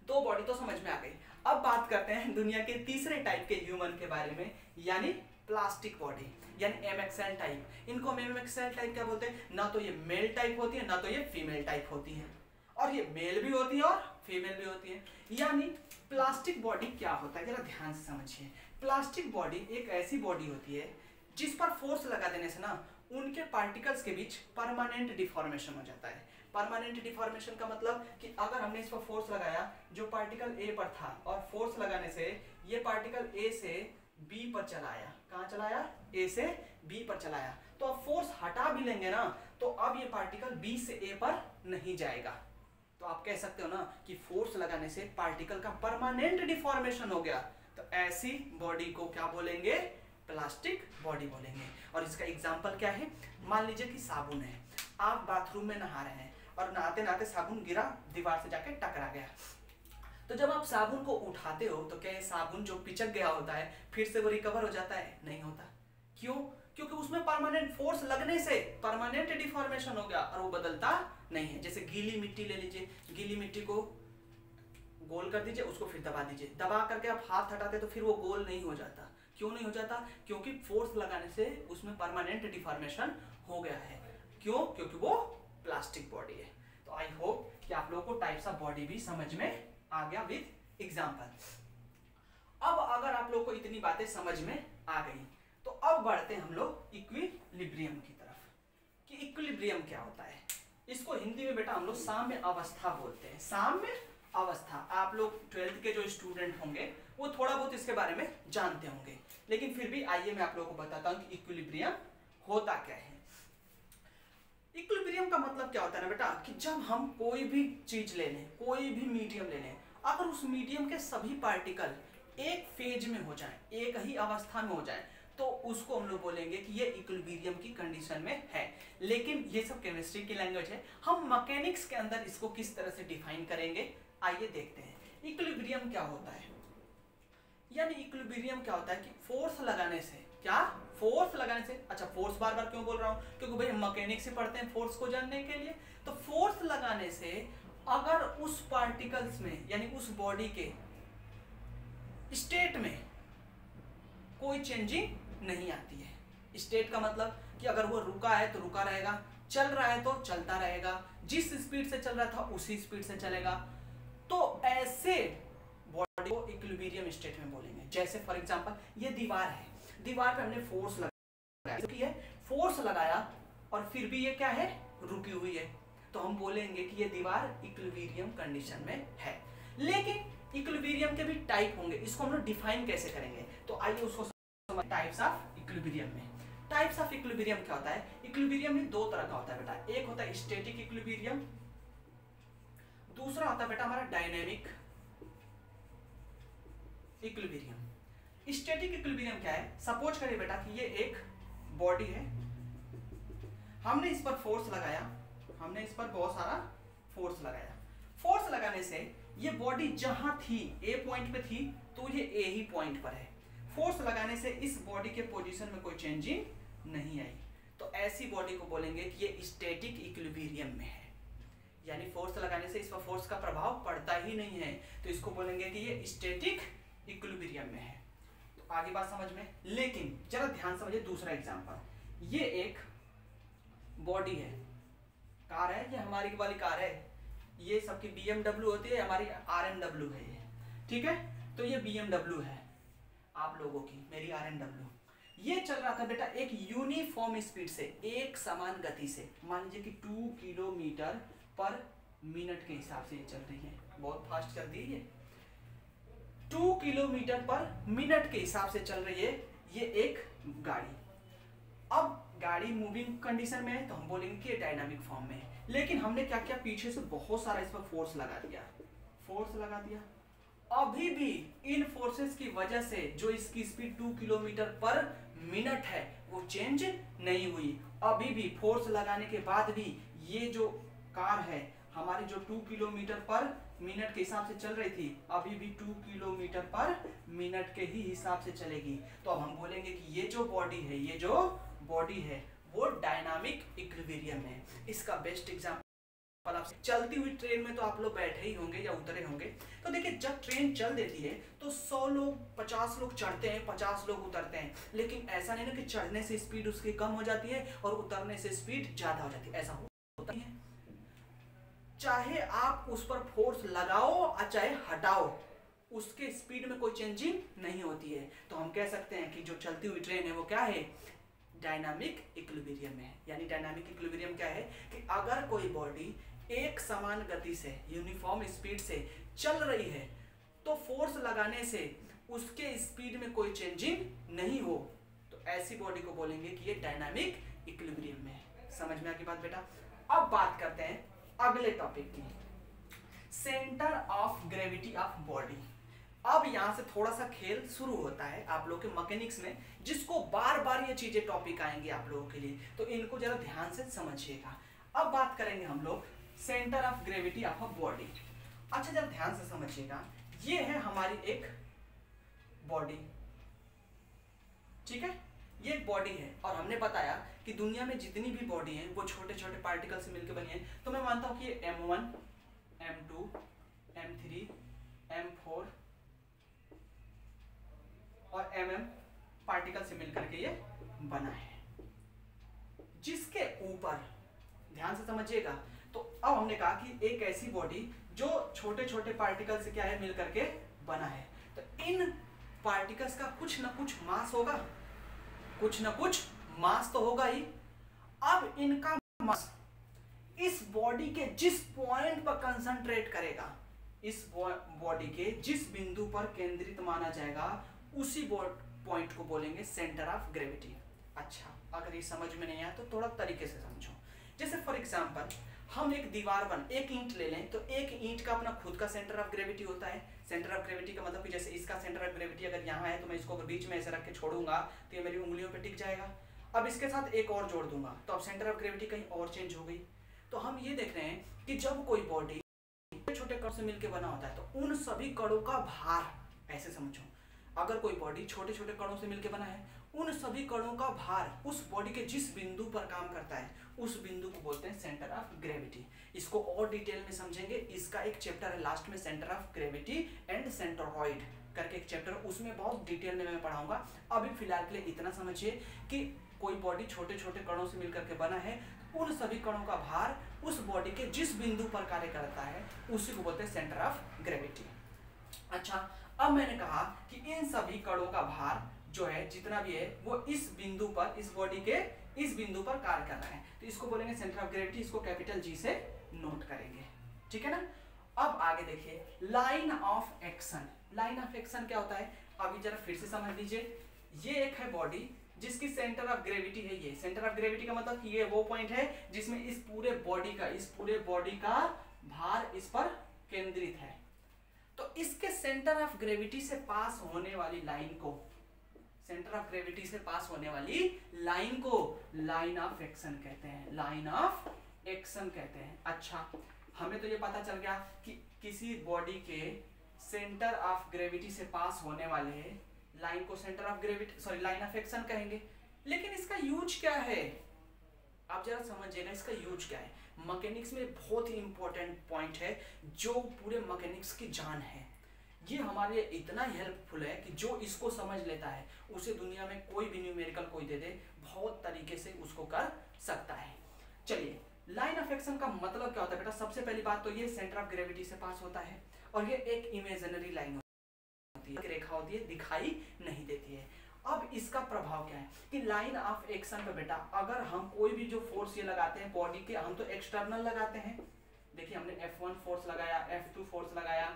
दो बॉडी तो समझ में आ गई। अब बात करते हैं दुनिया के तीसरे टाइप के ह्यूमन के बारे में, यानी प्लास्टिक बॉडी यानी एमएक्सएल टाइप इनको हम एमएक्सएल टाइप क्या बोलते हैं? ना तो ये मेल टाइप होती है, ना तो ये फीमेल टाइप होती है। और ये मेल भी होती है और फीमेल भी होती है। यानी प्लास्टिक बॉडी क्या होता है? जरा ध्यान से समझिए। प्लास्टिक बॉडी एक ऐसी बॉडी होती है, जिस पर फोर्स लगा देने से ना, उनके पार्टिकल्स के बीच परमानेंट डिफॉर्मेशन हो जाता है। परमानेंट डिफॉर्मेशन का मतलब कि अगर हमने इस पर फोर्स लगाया, जो पार्टिकल ए पर था, और फोर्स लगाने से ये पार्टिकल ए से बी पर चलाया। कहाँ चलाया? ए से बी पर चलाया। तो अब फोर्स हटा भी लेंगे ना तो अब ये पार्टिकल बी से ए पर नहीं जाएगा। तो आप कह सकते हो ना कि फोर्स लगाने से पार्टिकल का परमानेंट डिफॉर्मेशन हो गया। तो ऐसी बॉडी को क्या बोलेंगे? प्लास्टिक बॉडी बोलेंगे। और इसका एग्ज़ाम्पल क्या है? मान लीजिए कि साबुन है। आप बाथरूम में नहा रहे हैं। और नहाते नहाते साबुन गिरा, दीवार से जाके टकरा गया। तो जब आप साबुन को उठाते हो तो क्या साबुन जो पिचक गया होता है, फिर से वो रिकवर हो जाता है? नहीं होता। क्यों? क्योंकि उसमें परमानेंट फोर्स लगने से परमानेंट डिफॉर्मेशन हो गया और वो बदलता नहीं है। जैसे गीली मिट्टी ले लीजिए, गीली मिट्टी को गोल कर दीजिए, उसको फिर दबा दीजिए। दबा करके आप हाथ हटाते तो फिर वो गोल नहीं हो जाता। क्यों नहीं हो जाता? क्योंकि फोर्स लगाने से उसमें परमानेंट डिफॉर्मेशन हो गया है। क्यों? क्योंकि वो प्लास्टिक बॉडी है। तो आई होप कि आप लोगों को टाइप्स ऑफ़ बॉडी भी समझ में आ गया विद एग्ज़ाम्पल अब अगर आप लोग को इतनी बातें समझ में आ गई तो अब बढ़ते हम लोग इक्विलिब्रियम की तरफ़। कि इक्विलिब्रियम क्या होता है? इसको हिंदी में बेटा हम लोग साम्य अवस्था बोलते हैं। साम्य अवस्था। आप लोग ट्वेल्थ के जो स्टूडेंट होंगे, वो थोड़ा बहुत इसके बारे में जानते होंगे। लेकिन फिर भी आइए मैं आप लोगों को बताता हूँ कि इक्विलिब्रियम होता क्या है। इक्विलिब्रियम का मतलब क्या होता है ना बेटा? कि जब हम कोई भी चीज़ ले लें कोई भी मीडियम ले लें अगर उस मीडियम के सभी पार्टिकल एक फ़ेज़ में हो जाएँ, एक ही अवस्था में हो जाएँ तो उसको हम लोग बोलेंगे कि ये इक्विलिब्रियम की कंडीशन में है। लेकिन ये सब केमिस्ट्री की लैंग्वेज है। हम मैकेनिक्स के अंदर इसको किस तरह से डिफाइन करेंगे? आइए देखते हैं। इक्विलिब्रियम क्या होता है? यानी इक्विलिब्रियम क्या होता है कि फोर्स लगाने से क्या फोर्स लगाने से अच्छा फोर्स बार बार क्यों बोल रहा हूँ? क्योंकि भाई हम मैकेनिक्स से पढ़ते हैं फोर्स को जानने के लिए। तो फोर्स लगाने से अगर उस पार्टिकल्स में, यानी उस बॉडी के स्टेट में कोई चेंजिंग नहीं आती है। स्टेट का मतलब कि अगर वो रुका है तो रुका रहेगा, चल रहा है तो चलता रहेगा। जिस स्पीड से चल रहा था, उसी स्पीड से चलेगा। तो ऐसे बॉडी को इक्विलिब्रियम स्टेट में बोलेंगे। जैसे फॉर एग्जांपल ये दीवार है। दीवार पे हमने फोर्स लगाया है फोर्स लगाया, और फिर भी ये क्या है? रुकी हुई है। तो हम बोलेंगे कि ये दीवार इक्विलिब्रियम कंडीशन में है। लेकिन इक्विलिब्रियम के भी टाइप होंगे। इसको हम लोग डिफाइन कैसे करेंगे? तो आइए उसको टाइप्स ऑफ़ इक्विलिब्रियम में। टाइप्स ऑफ़ इक्विलिब्रियम क्या होता है? इक्विलिब्रियम में दो तरह का होता है, बेटा। एक होता है स्टैटिक इक्विलिब्रियम दूसरा होता है, बेटा, हमारा डायनेमिक इक्विलिब्रियम स्टैटिक इक्विलिब्रियम क्या है? सपोज़ करिए बेटा कि ये एक बॉडी है। हमने इस पर फोर्स लगाया। हमने इस पर बहुत सारा फोर्स लगाया। फोर्स लगाने से ये बॉडी जहाँ थी ए पॉइंट पे थी तो ये ए ही पॉइंट पर है। फोर्स लगाने से इस बॉडी के पोजीशन में कोई चेंजिंग नहीं आई। तो ऐसी बॉडी को बोलेंगे कि ये स्टैटिक इक्विलिब्रियम में है। यानी फोर्स लगाने से इस पर फोर्स का प्रभाव पड़ता ही नहीं है। तो इसको बोलेंगे कि ये स्टैटिक इक्विलिब्रियम में है। आगे बात समझ में? लेकिन जरा ध्यान समझिए दूसरा एग्ज़ाम्पल ये एक बॉडी है। कार है, ये हमारी वाली कार है। ये सबकी बीएमडब्ल्यू होती है, हमारी आरएमडब्ल्यू है ये। ठीक है? तो ये बीएमडब्ल्यू है आप लोगों की, मेरी आर ये चल रहा था बेटा एक यूनिफॉर्म स्पीड से, एक समान गति से। मान लीजिए कि टू किलोमीटर पर मिनट के हिसाब से ये चल रही है। बहुत फास्ट चल रही है टू किलोमीटर पर मिनट के हिसाब से चल रही है ये एक गाड़ी। अब गाड़ी मूविंग कंडीशन में है तो हम बोलेंगे कि डायनामिक फॉर्म में है। लेकिन हमने क्या किया पीछे से बहुत सारा इस पर फोर्स लगा दिया? फोर्स लगा दिया। अभी भी इन फोर्सेस की वजह से जो इसकी speed two kilometre per minute है, वो चेंज नहीं हुई। अभी भी फोर्स लगाने के बाद भी ये जो कार है, हमारी जो टू किलोमीटर पर मिनट के हिसाब से चल रही थी, अभी भी टू किलोमीटर पर मिनट के ही हिसाब से चलेगी। तो अब हम बोलेंगे कि ये जो बॉडी है, ये जो बॉडी है, वो डायनामिक इक्विलिब्रियम है। इसका बेस्ट एग्ज़ाम्पल चलती हुई ट्रेन में तो आप लोग बैठे ही होंगे या उतरे होंगे। तो देखिए, जब ट्रेन चल देती है तो 100 लोग 50 लोग चढ़ते हैं 50 लोग उतरते हैं। लेकिन ऐसा नहीं ना कि चढ़ने से स्पीड उसकी कम हो जाती है और उतरने से स्पीड ज़्यादा हो जाती है। ऐसा होता है चाहे आप उस पर फोर्स लगाओ और चाहे हटाओ, उसके स्पीड में कोई चेंजिंग नहीं होती है। तो हम कह सकते हैं कि जो चलती हुई ट्रेन है, वो क्या है? डायनामिक इक्विलिब्रियम है। यानी डायनामिक इक्विलिब्रियम क्या है? कि अगर कोई बॉडी एक समान गति से यूनिफॉर्म स्पीड से चल रही है तो फोर्स लगाने से उसके स्पीड में कोई चेंजिंग नहीं हो। तो ऐसी बॉडी को बोलेंगे कि ये डायनामिक इक्विलिब्रियम में है। समझ में आ बात बेटा? अब बात करते हैं अगले टॉपिक की। Centre of gravity of body अब यहाँ से थोड़ा सा खेल शुरू होता है आप लोग के मैकेनिक्स में, जिसको बार बार ये चीज़ें टॉपिक आएँगे आप लोगों के लिए। तो इनको जरा ध्यान से समझिएगा। अब बात करेंगे हम लोग centre of gravity of a body अच्छा जरा ध्यान से समझिएगा। ये है हमारी एक बॉडी ठीक है? ये एक बॉडी है। और हमने बताया कि दुनिया में जितनी भी बॉडी है, वो छोटे छोटे पार्टिकल से मिलकर बनी है। तो मैं मानता हूँ कि M one M two M three M four और एम एम पार्टिकल से मिलकर के ये बना है। जिसके ऊपर, ध्यान से समझिएगा तो अब हमने कहा कि एक ऐसी बॉडी जो छोटे छोटे पार्टिकल से क्या है मिलकर के बना है। तो इन पार्टिकल्स का कुछ ना कुछ मास होगा। कुछ ना कुछ मास तो होगा ही। अब इनका मास इस बॉडी के जिस पॉइंट पर कंसंट्रेट करेगा, इस बॉडी के जिस बिंदु पर केंद्रित माना जाएगा, उसी पॉइंट को बोलेंगे सेंटर ऑफ़ ग्रेविटी अच्छा अगर ये समझ में नहीं आया तो थोड़ा तरीके से समझो। जैसे फॉर एग्ज़ाम्पल हम एक दीवार बन, एक ईंट ले लें तो एक ईंट का अपना खुद का सेंटर ऑफ़ ग्रेविटी होता है। सेंटर ऑफ़ ग्रेविटी का मतलब कि जैसे इसका सेंटर ऑफ़ ग्रेविटी अगर यहाँ है तो मैं इसको अगर बीच में ऐसे रख के छोड़ूँगा तो ये मेरी उंगलियों पे टिक जाएगा। अब इसके साथ एक और जोड़ दूँगा तो अब सेंटर ऑफ़ ग्रेविटी कहीं और चेंज हो गई। तो हम ये देख रहे हैं कि जब कोई बॉडी छोटे कण से मिलकर बना होता है तो उन सभी कणों का भार, ऐसे समझो। अगर कोई बॉडी छोटे छोटे कणों से मिलकर बना है उन सभी कणों का भार उस बॉडी के जिस बिंदु पर काम करता है, उस बिंदु को बोलते हैं सेंटर ऑफ़ ग्रेविटी इसको और डिटेल में समझेंगे, इसका एक चैप्टर है लास्ट में centre of gravity and centroid करके एक चैप्टर उसमें बहुत डिटेल में मैं पढ़ाऊँगा. अभी फ़िलहाल के लिए इतना समझिए कि कोई बॉडी छोटे छोटे कणों से मिलकर के बना है, उन सभी कणों का भार उस बॉडी के जिस बिंदु पर कार्य करता है, उसी को बोलते हैं सेंटर ऑफ़ ग्रेविटी अच्छा अब मैंने कहा कि इन सभी कणों का भार जो है, जितना भी है, वो इस बिंदु पर, इस बॉडी के इस बिंदु पर कार्य कर रहा है। तो इसको बोलेंगे सेंटर ऑफ़ ग्रेविटी इसको कैपिटल जी से नोट करेंगे। ठीक है ना? अब आगे देखिए line of action line of action क्या होता है? अभी जरा फिर से समझ लीजिए। ये एक है बॉडी जिसकी सेंटर ऑफ़ ग्रेविटी है ये। सेंटर ऑफ़ ग्रेविटी का मतलब ये वो पॉइंट है जिसमें इस पूरे बॉडी का, इस पूरे बॉडी का भार इस पर केंद्रित है। तो इसके सेंटर ऑफ़ ग्रेविटी से पास होने वाली लाइन को सेंटर ऑफ़ ग्रेविटी से पास होने वाली लाइन को लाइन ऑफ़ एक्शन कहते हैं लाइन ऑफ़ एक्शन कहते हैं। अच्छा हमें तो ये पता चल गया कि किसी बॉडी के सेंटर ऑफ़ ग्रेविटी से पास होने वाले लाइन को centre of gravity sorry line of action कहेंगे। लेकिन इसका यूज़ क्या है? आप जरा समझिएगा, इसका यूज़ क्या है? मैकेनिक्स में बहुत ही इंपॉर्टेंट पॉइंट है, जो पूरे मैकेनिक्स की जान है। ये हमारे लिए इतना हेल्पफुल है कि जो इसको समझ लेता है, उसे दुनिया में कोई भी न्यूमेरिकल कोई दे दे, बहुत तरीके से उसको कर सकता है। चलिए लाइन ऑफ़ एक्शन का मतलब क्या होता है बेटा? सबसे पहली बात तो ये सेंटर ऑफ़ ग्रेविटी से पास होता है और ये एक इमेजनरी लाइन होती है रेखा होती है, दिखाई नहीं देती है। अब इसका प्रभाव क्या है कि लाइन ऑफ़ एक्शन पे बेटा, अगर हम कोई भी जो फोर्स ये लगाते हैं बॉडी के, हम तो एक्सटर्नल लगाते हैं। देखिए हमने F1 फोर्स लगाया F2 फोर्स लगाया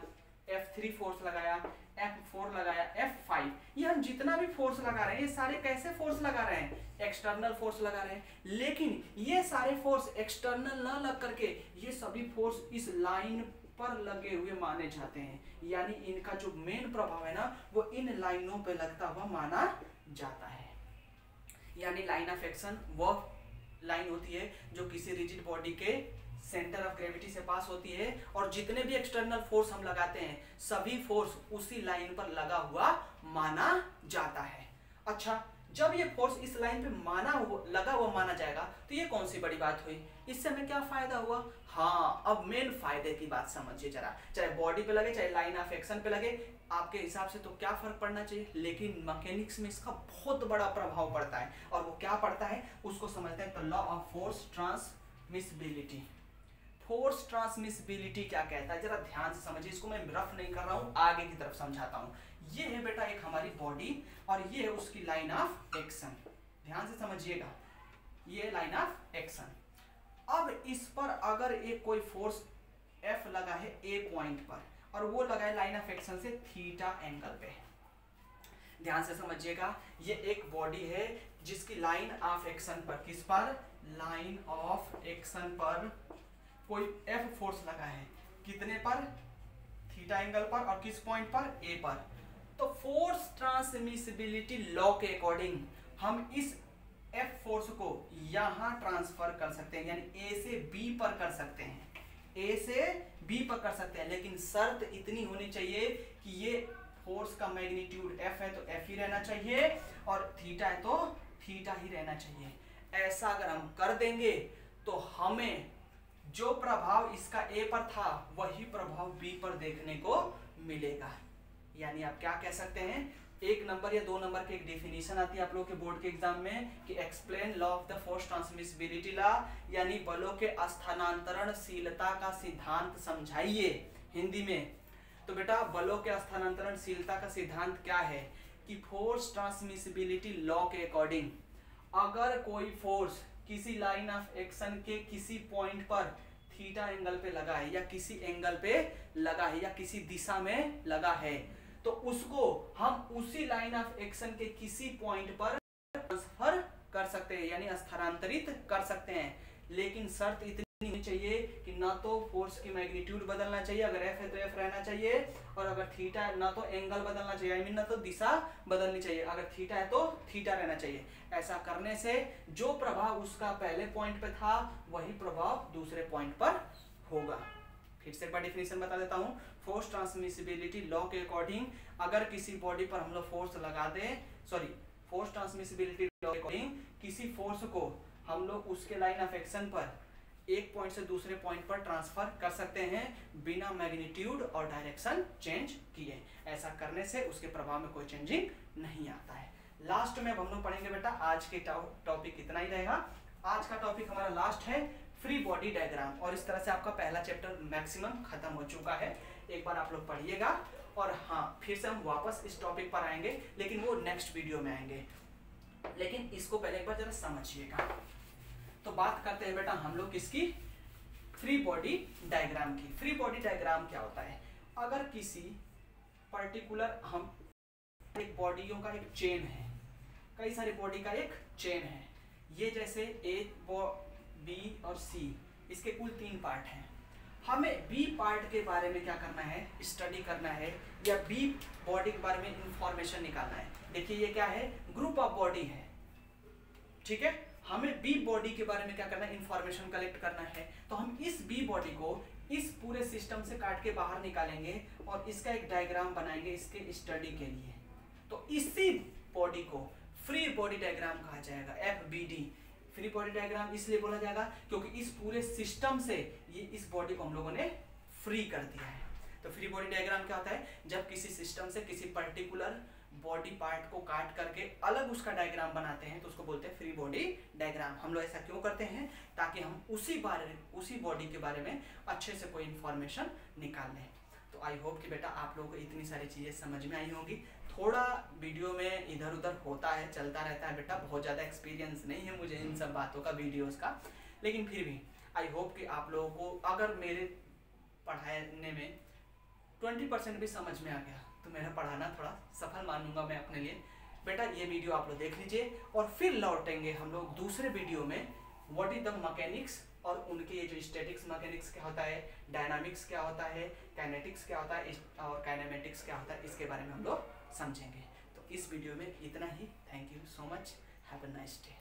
F3 फोर्स लगाया F4 लगाया F5 ये हम जितना भी फोर्स लगा रहे हैं, ये सारे कैसे फोर्स लगा रहे हैं? एक्सटर्नल फोर्स लगा रहे हैं। लेकिन ये सारे फोर्स एक्सटर्नल ना लग करके, ये सभी फोर्स इस लाइन पर लगे हुए माने जाते हैं। यानी इनका जो मेन प्रभाव है ना, वो इन लाइनों पे लगता हुआ माना जाता है। यानी लाइन ऑफ़ एक्शन वो लाइन होती है जो किसी रिजिड बॉडी के सेंटर ऑफ़ ग्रेविटी से पास होती है और जितने भी एक्सटर्नल फोर्स हम लगाते हैं, सभी फोर्स उसी लाइन पर लगा हुआ माना जाता है। अच्छा जब ये फोर्स इस लाइन पे माना हुआ, लगा हुआ माना जाएगा तो ये कौन सी बड़ी बात हुई? इससे हमें क्या फ़ायदा हुआ? हाँ अब मेन फ़ायदे की बात समझिए जरा। चाहे बॉडी पे लगे, चाहे लाइन ऑफ़ एक्शन पे लगे, आपके हिसाब से तो क्या फ़र्क पड़ना चाहिए? लेकिन मैकेनिक्स में इसका बहुत बड़ा प्रभाव पड़ता है। और वो क्या पड़ता है? उसको समझते हैं तो law of force transmissibility force transmissibility क्या कहता है? जरा ध्यान से समझिए, इसको मैं रफ नहीं कर रहा हूँ, आगे की तरफ़ समझाता हूँ। ये है बेटा एक हमारी बॉडी और ये है उसकी लाइन ऑफ़ एक्शन ध्यान से समझिएगा। ये लाइन ऑफ़ एक्शन अब इस पर अगर एक कोई फोर्स एफ़ लगा है ए पॉइंट पर, और वो लगा है लाइन ऑफ़ एक्शन से थीटा एंगल पे। ध्यान से समझिएगा, ये एक बॉडी है जिसकी लाइन ऑफ़ एक्शन पर किस पर? लाइन ऑफ़ एक्शन पर कोई एफ़ फोर्स लगा है। कितने पर? थीटा एंगल पर और किस पॉइंट पर? ए पर। तो फोर्स ट्रांसमिसिबिलिटी लॉ के अकॉर्डिंग हम इस एफ़ फोर्स को यहाँ ट्रांसफ़र कर सकते हैं, यानी ए से बी पर कर सकते हैं। ए से बी पर कर सकते हैं, लेकिन शर्त इतनी होनी चाहिए कि ये फोर्स का मैग्नीट्यूड एफ़ है तो एफ़ ही रहना चाहिए और थीटा है तो थीटा ही रहना चाहिए। ऐसा अगर हम कर देंगे तो हमें जो प्रभाव इसका ए पर था, वही प्रभाव बी पर देखने को मिलेगा। यानी आप क्या कह सकते हैं? एक नंबर या दो नंबर की एक डेफिनेशन आती है आप लोग के बोर्ड के एग्ज़ाम में कि explain law of the force transmissibility law, यानी बलों के स्थानांतरणशीलता का सिद्धांत समझाइए हिंदी में। तो बेटा, बलों के स्थानांतरणशीलता का सिद्धांत क्या है? कि फोर्स ट्रांसमिसिबिलिटी लॉ के अकॉर्डिंग अगर कोई फोर्स किसी लाइन ऑफ़ एक्शन के किसी पॉइंट पर थीटा एंगल पे लगा है, या किसी एंगल पे लगा है, या किसी दिशा में लगा है तो उसको हम उसी लाइन ऑफ़ एक्शन के किसी पॉइंट पर ट्रांसफ़र कर सकते हैं, यानी स्थानांतरित कर सकते हैं। लेकिन शर्त इतनी होनी चाहिए कि ना तो फोर्स की मैग्नीट्यूड बदलना चाहिए, अगर एफ़ है तो एफ़ रहना चाहिए, और अगर थीटा है, ना तो एंगल बदलना चाहिए आई मीन ना तो दिशा बदलनी चाहिए, अगर थीटा है तो थीटा रहना चाहिए। ऐसा करने से जो प्रभाव उसका पहले पॉइंट पे था, वही प्रभाव दूसरे पॉइंट पर होगा। फिर से एक बार डिफिनेशन बता देता हूँ। फोर्स ट्रांसमिसिबिलिटी लॉ के अकॉर्डिंग अगर किसी बॉडी पर हम लोग फोर्स लगा दें सॉरी फोर्स ट्रांसमिसिबिलिटी लॉ के अकॉर्डिंग किसी फोर्स को हम लोग उसके लाइन ऑफ़ एक्शन पर एक पॉइंट से दूसरे पॉइंट पर ट्रांसफ़र कर सकते हैं बिना मैग्नीट्यूड और डायरेक्शन चेंज किए। ऐसा करने से उसके प्रभाव में कोई चेंजिंग नहीं आता है। लास्ट में हम लोग पढ़ेंगे बेटा, आज के टॉपिक इतना ही रहेगा। आज का टॉपिक हमारा लास्ट है फ्री बॉडी डायग्राम और इस तरह से आपका पहला चैप्टर मैक्सिमम खत्म हो चुका है। एक बार आप लोग पढ़िएगा और हाँ फिर से हम वापस इस टॉपिक पर आएँगे, लेकिन वो नेक्स्ट वीडियो में आएँगे। लेकिन इसको पहले एक बार जरा समझिएगा। तो बात करते हैं बेटा हम लोग किसकी फ्री बॉडी डायग्राम की। फ्री बॉडी डायग्राम क्या होता है? अगर किसी पर्टिकुलर हम एक बॉडियों का एक चेन है, कई सारी बॉडी का एक चेन है। ये जैसे ए बी और सी इसके कुल तीन पार्ट हैं। हमें बी पार्ट के बारे में क्या करना है? स्टडी करना है या बी बॉडी के बारे में इंफॉर्मेशन निकालना है? देखिए ये क्या है? ग्रुप ऑफ़ बॉडी है। ठीक है? हमें बी बॉडी के बारे में क्या करना है? इंफॉर्मेशन कलेक्ट करना है। तो हम इस बी बॉडी को इस पूरे सिस्टम से काट के बाहर निकालेंगे और इसका एक डायग्राम बनाएँगे इसके स्टडी के लिए। तो इसी बॉडी को फ्री बॉडी डायग्राम कहा जाएगा F B D free body diagram इसलिए बोला जाएगा क्योंकि इस पूरे सिस्टम से ये इस बॉडी को हम लोगों ने फ्री कर दिया है। तो फ्री बॉडी डायग्राम क्या होता है? जब किसी सिस्टम से किसी पर्टिकुलर बॉडी पार्ट को काट करके अलग उसका डायग्राम बनाते हैं तो उसको बोलते हैं फ्री बॉडी डायग्राम हम लोग ऐसा क्यों करते हैं? ताकि हम उसी बारे, उसी बॉडी के बारे में अच्छे से कोई इन्फॉर्मेशन निकाल लें। तो आई होप कि बेटा आप लोगों को इतनी सारी चीज़ें समझ में आई होंगी। थोड़ा वीडियो में इधर उधर होता है, चलता रहता है बेटा। बहुत ज़्यादा एक्सपीरियंस नहीं है मुझे इन सब बातों का वीडियोस का। लेकिन फिर भी आई होप कि आप लोगों को अगर मेरे पढ़ाने में ट्वेंटी परसेंट भी समझ में आ गया तो मेरा पढ़ाना थोड़ा सफल मानूँगा मैं अपने लिए। बेटा, ये वीडियो आप लोग देख लीजिए और फिर लौटेंगे हम लोग दूसरे वीडियो में। व्हाट इज़ द मकैनिक्स और उनके ये जो स्टेटिक्स मैकेनिक्स क्या होता है डायनामिक्स क्या होता है काइनेटिक्स क्या होता है और काइनेमेटिक्स क्या होता है, इसके बारे में हम लोग समझेंगे। तो इस वीडियो में इतना ही। Thank you so much have a nice day